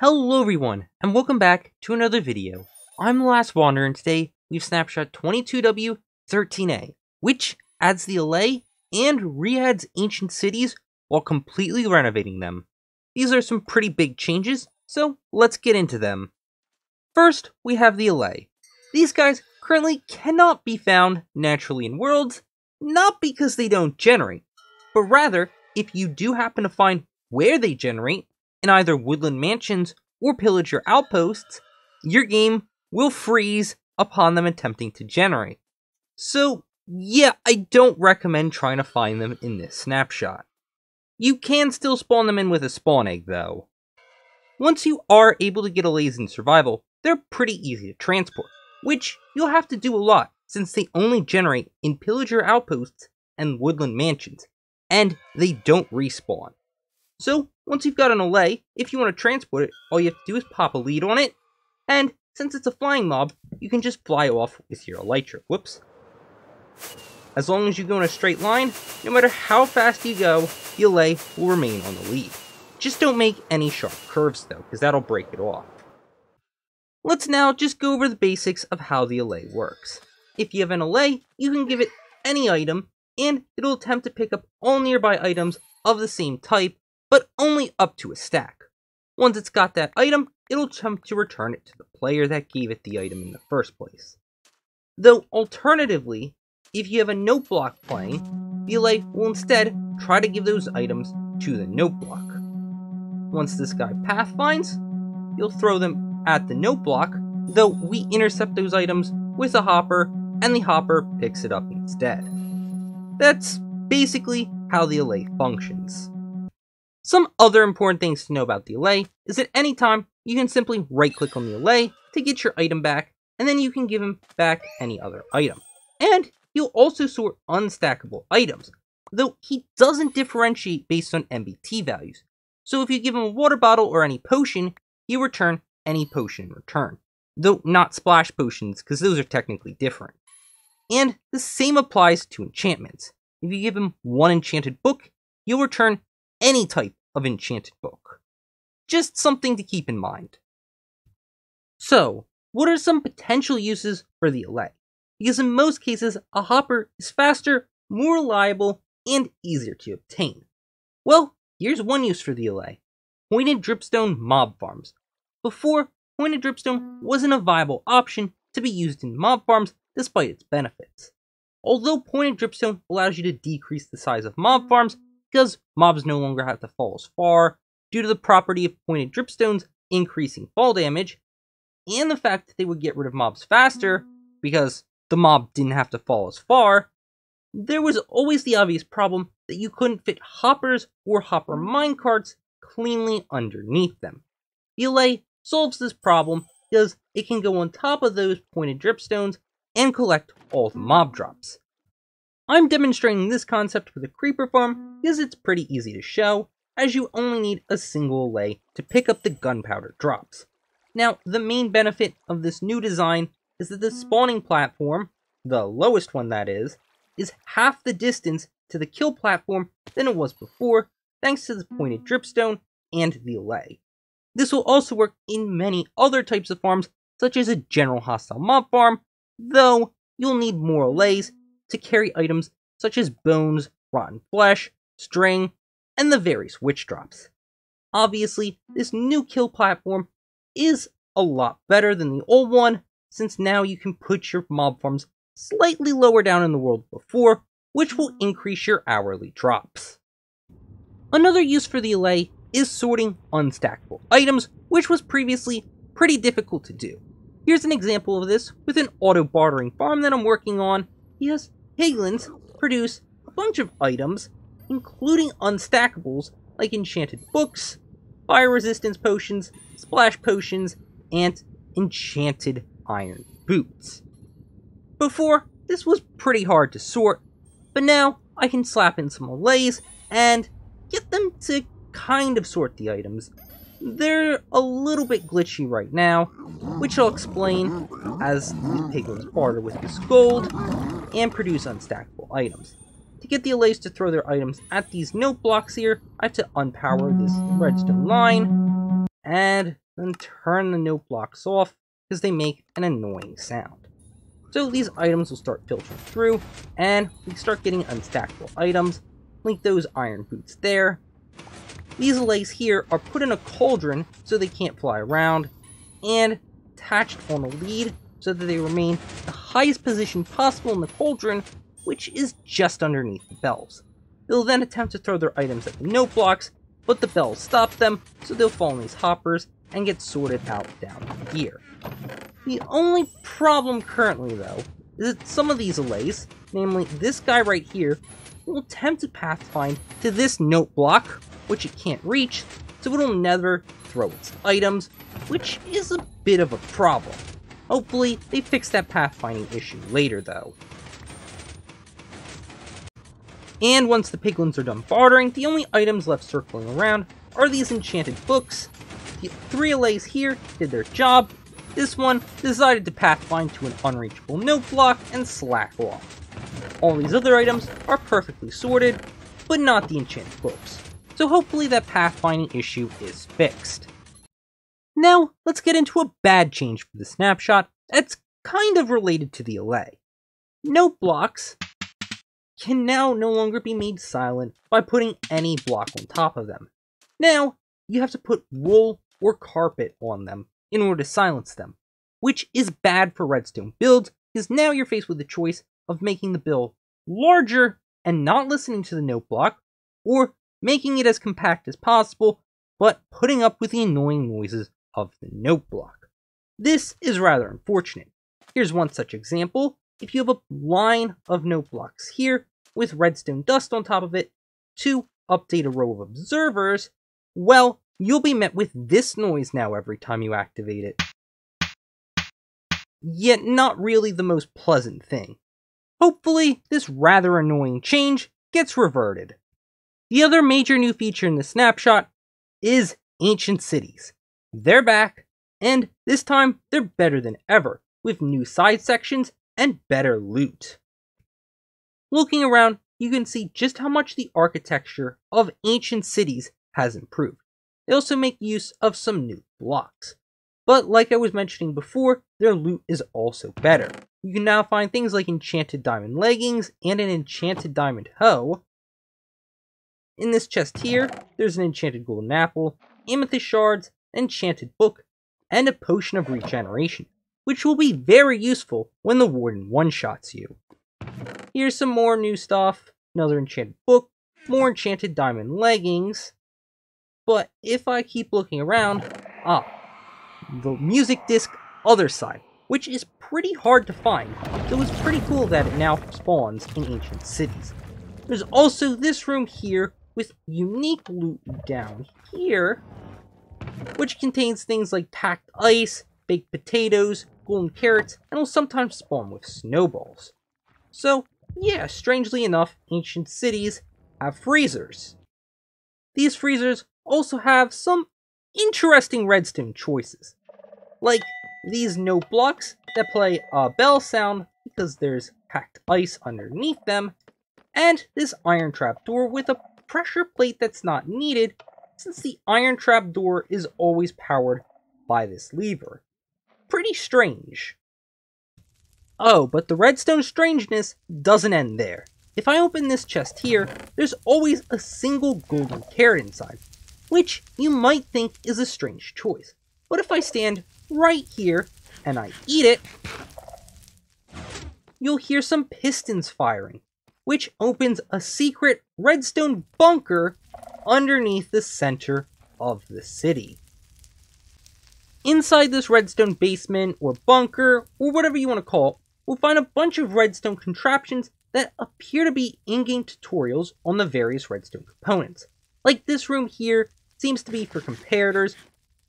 Hello everyone, and welcome back to another video. I'm the Last Wanderer, and today we've snapshot 22W13A, which adds the Allay and re-adds ancient cities while completely renovating them. These are some pretty big changes, so let's get into them. First, we have the Allay. These guys currently cannot be found naturally in worlds, not because they don't generate, but rather if you do happen to find where they generate, in either woodland mansions or pillager outposts, your game will freeze upon them attempting to generate. So, yeah, I don't recommend trying to find them in this snapshot. You can still spawn them in with a spawn egg, though. Once you are able to get a Allays in survival, they're pretty easy to transport, which you'll have to do a lot since they only generate in pillager outposts and woodland mansions, and they don't respawn. So, once you've got an Allay, if you want to transport it, all you have to do is pop a lead on it, and since it's a flying mob, you can just fly off with your Elytra. Whoops. As long as you go in a straight line, no matter how fast you go, the Allay will remain on the lead. Just don't make any sharp curves though, because that'll break it off. Let's now just go over the basics of how the Allay works. If you have an Allay, you can give it any item, and it'll attempt to pick up all nearby items of the same type but only up to a stack. Once it's got that item, it'll attempt to return it to the player that gave it the item in the first place. Though, alternatively, if you have a note block playing, the Allay will instead try to give those items to the note block. Once this guy path finds, you'll throw them at the note block, though we intercept those items with a hopper, and the hopper picks it up instead. That's basically how the Allay functions. Some other important things to know about the Allay is that any time you can simply right click on the Allay to get your item back and then you can give him back any other item. And he'll also sort unstackable items, though he doesn't differentiate based on NBT values. So if you give him a water bottle or any potion, he'll return any potion in return. Though not splash potions, because those are technically different. And the same applies to enchantments. If you give him one enchanted book, you'll return any type of enchanted book. Just something to keep in mind. So, what are some potential uses for the Allay? Because in most cases, a hopper is faster, more reliable, and easier to obtain. Well, here's one use for the Allay. Pointed dripstone mob farms. Before, pointed dripstone wasn't a viable option to be used in mob farms despite its benefits. Although pointed dripstone allows you to decrease the size of mob farms, because mobs no longer have to fall as far due to the property of pointed dripstones increasing fall damage, and the fact that they would get rid of mobs faster because the mob didn't have to fall as far, there was always the obvious problem that you couldn't fit hoppers or hopper minecarts cleanly underneath them. The Allay solves this problem because it can go on top of those pointed dripstones and collect all the mob drops. I'm demonstrating this concept with a creeper farm because it's pretty easy to show, as you only need a single Allay to pick up the gunpowder drops. Now, the main benefit of this new design is that the spawning platform, the lowest one that is, is half the distance to the kill platform than it was before, thanks to the pointed dripstone and the Allay. This will also work in many other types of farms, such as a general hostile mob farm, though you'll need more Allays to carry items such as bones, rotten flesh, string, and the various witch drops. Obviously, this new kill platform is a lot better than the old one, since now you can put your mob farms slightly lower down in the world before, which will increase your hourly drops. Another use for the Allay is sorting unstackable items, which was previously pretty difficult to do. Here's an example of this with an auto bartering farm that I'm working on. He has Piglins produce a bunch of items, including unstackables like enchanted books, fire resistance potions, splash potions, and enchanted iron boots. Before, this was pretty hard to sort, but now I can slap in some Allays and get them to kind of sort the items. They're a little bit glitchy right now, which I'll explain as the piglins barter with this gold and produce unstackable items. To get the Allays to throw their items at these note blocks here, I have to unpower this redstone line, and then turn the note blocks off because they make an annoying sound. So these items will start filtering through, and we start getting unstackable items, like those iron boots there. These Allays here are put in a cauldron so they can't fly around, and attached on a lead so that they remain highest position possible in the cauldron, which is just underneath the bells. They'll then attempt to throw their items at the note blocks, but the bells stop them, so they'll fall in these hoppers and get sorted out down here. The only problem currently, though, is that some of these allays, namely this guy right here, will attempt to pathfind to this note block, which it can't reach, so it'll never throw its items, which is a bit of a problem. Hopefully, they fix that pathfinding issue later, though. And once the piglins are done bartering, the only items left circling around are these enchanted books. The three allays here did their job. This one decided to pathfind to an unreachable note block and slack off. All these other items are perfectly sorted, but not the enchanted books. So hopefully that pathfinding issue is fixed. Now, let's get into a bad change for the snapshot that's kind of related to the allay. Note blocks can now no longer be made silent by putting any block on top of them. Now, you have to put wool or carpet on them in order to silence them, which is bad for redstone builds, because now you're faced with the choice of making the build larger and not listening to the note block, or making it as compact as possible, but putting up with the annoying noises of the note block. This is rather unfortunate. Here's one such example. If you have a line of note blocks here with redstone dust on top of it to update a row of observers, well, you'll be met with this noise now every time you activate it. Yet not really the most pleasant thing. Hopefully, this rather annoying change gets reverted. The other major new feature in the snapshot is Ancient Cities. They're back, and this time they're better than ever, with new side sections and better loot. Looking around, you can see just how much the architecture of ancient cities has improved. They also make use of some new blocks. But like I was mentioning before, their loot is also better. You can now find things like enchanted diamond leggings and an enchanted diamond hoe. In this chest here, there's an enchanted golden apple, amethyst shards, enchanted book, and a potion of regeneration, which will be very useful when the warden one-shots you. Here's some more new stuff, another enchanted book, more enchanted diamond leggings, but if I keep looking around, ah, the music disc other side, which is pretty hard to find, so it's pretty cool that it now spawns in ancient cities. There's also this room here with unique loot down here, which contains things like packed ice, baked potatoes, golden carrots, and will sometimes spawn with snowballs. So, yeah, strangely enough, ancient cities have freezers. These freezers also have some interesting redstone choices, like these note blocks that play a bell sound because there's packed ice underneath them, and this iron trap door with a pressure plate that's not needed since the iron trap door is always powered by this lever. Pretty strange. Oh, but the redstone strangeness doesn't end there. If I open this chest here, there's always a single golden carrot inside, which you might think is a strange choice. But if I stand right here and I eat it, you'll hear some pistons firing, which opens a secret redstone bunker underneath the center of the city. Inside this redstone basement, or bunker, or whatever you want to call it, we'll find a bunch of redstone contraptions that appear to be in-game tutorials on the various redstone components. Like this room here seems to be for comparators,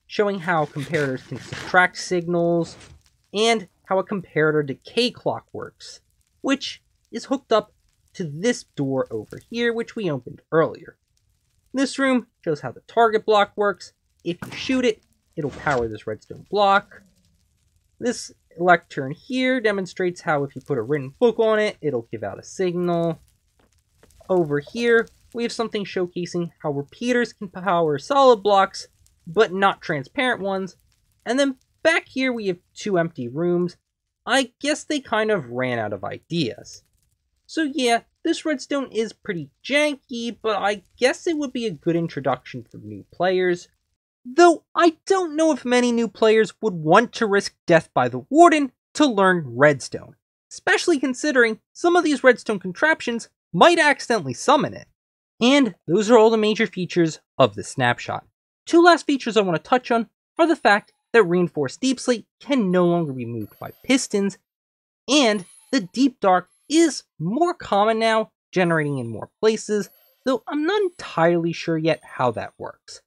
showing how comparators can subtract signals, and how a comparator decay clock works, which is hooked up to this door over here, which we opened earlier. This room shows how the target block works. If you shoot it, it'll power this redstone block. This lectern here demonstrates how if you put a written book on it, it'll give out a signal. Over here, we have something showcasing how repeaters can power solid blocks but not transparent ones. And then back here we have two empty rooms. I guess they kind of ran out of ideas. So yeah, this redstone is pretty janky, but I guess it would be a good introduction for new players. Though I don't know if many new players would want to risk death by the warden to learn redstone, especially considering some of these redstone contraptions might accidentally summon it. And those are all the major features of the snapshot. Two last features I want to touch on are the fact that reinforced deepslate can no longer be moved by pistons, and the deep dark is more common now, generating in more places, though I'm not entirely sure yet how that works.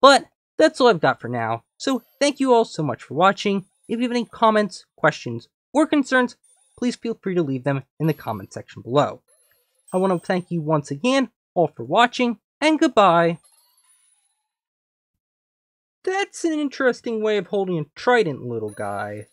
But that's all I've got for now, so thank you all so much for watching. If you have any comments, questions, or concerns, please feel free to leave them in the comment section below. I want to thank you once again all for watching, and goodbye. That's an interesting way of holding a trident, little guy.